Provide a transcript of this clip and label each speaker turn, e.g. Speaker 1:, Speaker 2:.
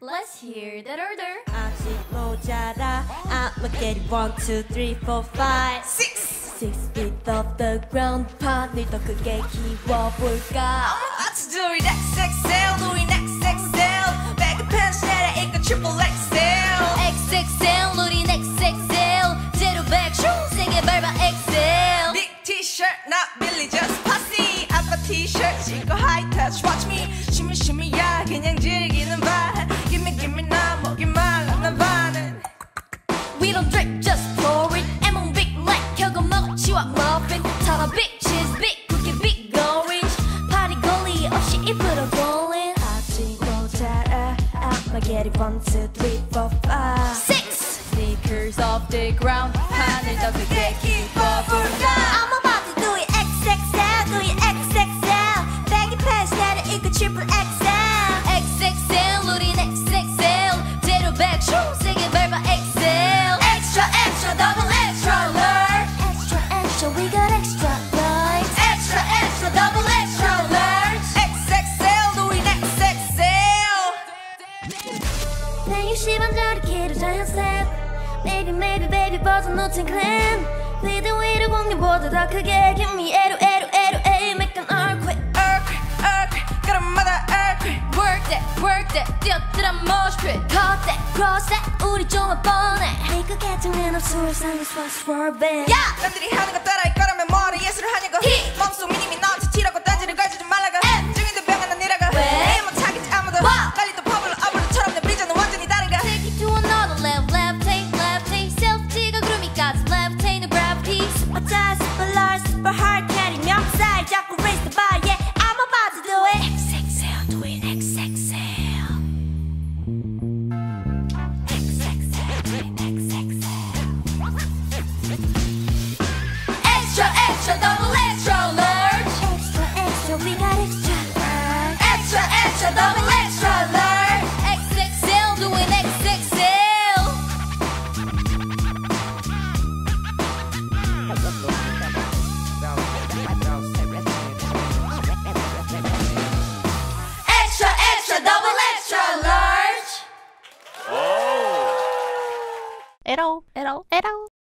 Speaker 1: Let's hear that order.
Speaker 2: I'm located one, two, three, four, five,
Speaker 3: six.
Speaker 2: Six feet off the ground. 판을 더 크게 키워볼까?
Speaker 3: Let's do it. XXL, Louis XXL. Bag of pants, it. I got triple XL.
Speaker 1: Exhale. Do it next exhale. Zero back, shoes, 세게 밟아
Speaker 2: XXL. Get one, two, three, four, five,
Speaker 1: six.
Speaker 2: Sneakers off the ground, handed up the deck, keep up for
Speaker 4: I'm about to do it XXL, do it XXL. Baggy pants that it could triple XL.
Speaker 1: XXL, 우린 XXL. Zero back, shoes, sing it, verba XL.
Speaker 4: Extra, extra, double extra, learn. Extra, extra, we got extra life. Extra, extra, double extra,
Speaker 3: learn.
Speaker 4: 내 유시반 저리키를 자연스럽 Maybe, maybe, baby, 벗어놓친 clam 위드 위로 공룡보다 더 크게 Give me 에로, 에로, 에로, 에이 Make an earthquake
Speaker 3: Earthquake, earthquake, 그런마다 earthquake.
Speaker 1: Work that work that 뛰어들어 mosh pit
Speaker 4: Cut that, cross that 우리 좀 뻔해 미국 개통은 없을 상이 스포츠 버벤
Speaker 1: 야!
Speaker 3: 남들이 하는 거 따라
Speaker 4: For hard candy, me outside, y'all raise the bar, yeah, I'm about to do it. XXL, do it, XXL. XXL, do it, XXL.
Speaker 1: Extra, extra, double extra.
Speaker 4: Extra, extra,
Speaker 1: double extra large. Oh.
Speaker 5: At all, at all, at all.